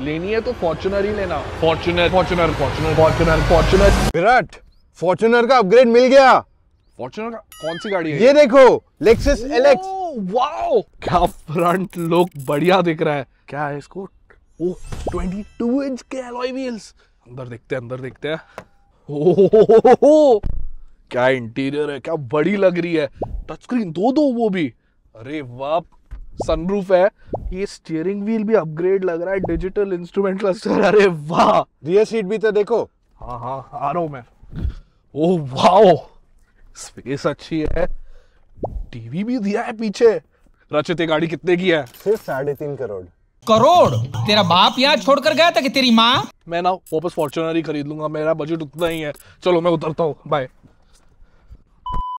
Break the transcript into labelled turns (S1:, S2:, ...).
S1: लेनी है तो फॉर्चुनर ही लेना। Fortuner Fortuner Fortuner Fortuner Fortuner
S2: Virat Fortuner का अपग्रेड मिल गया।
S1: फॉर्चुनर का कौन सी गाड़ी है
S2: ये देखो लेक्सस एलएक्स
S1: वाओ क्या फ्रंट लुक बढ़िया दिख रहा है। क्या है इसको? ओ 22 इंच के एलॉय व्हील्स अंदर देखते हैं अंदर देखते हैं। ओह क्या इंटीरियर है क्या बड़ी लग रही है। टच स्क्रीन दो दो वो भी। अरे वाह सनरूफ है। ये स्टीयरिंग व्हील भी अपग्रेड लग रहा है डिजिटल इंस्ट्रूमेंट क्लस्टर अरे वाह।
S2: रियर सीट भी तो देखो।
S1: हाँ हाँ आ रहा हूँ मैं। Oh wow. स्पेस अच्छी है। टीवी भी दिया है पीछे। रचित ये गाड़ी कितने की है?
S2: सिर्फ़ साढ़े तीन करोड़।
S3: करोड़? तेरा बाप यहाँ छोड़कर गया था कि तेरी माँ?
S1: मैं ना वापस फॉर्चुनर ही खरीद लूँगा। मेरा बजट उतना ही है। चलो मैं उतरता हूँ। बाय